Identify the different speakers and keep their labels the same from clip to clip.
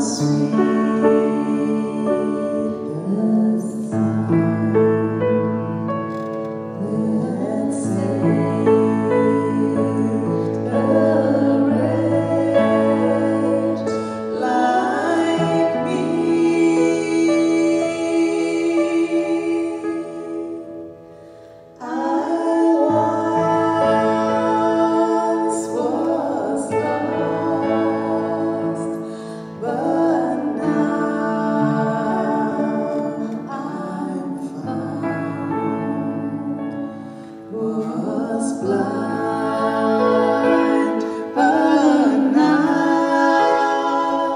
Speaker 1: sweet.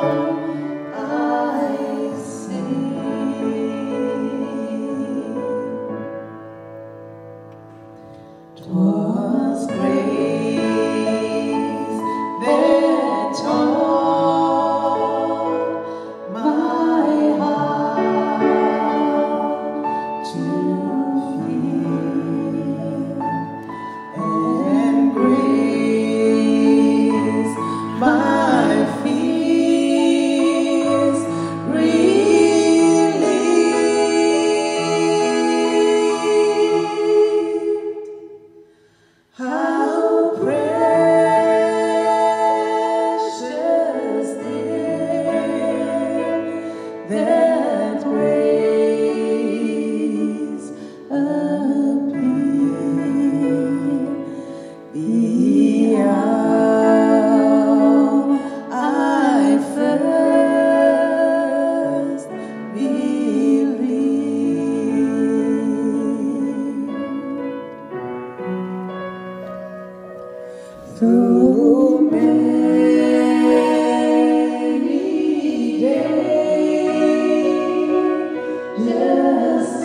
Speaker 1: Oh. through many days. Just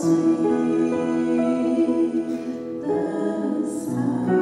Speaker 1: sweet the sound.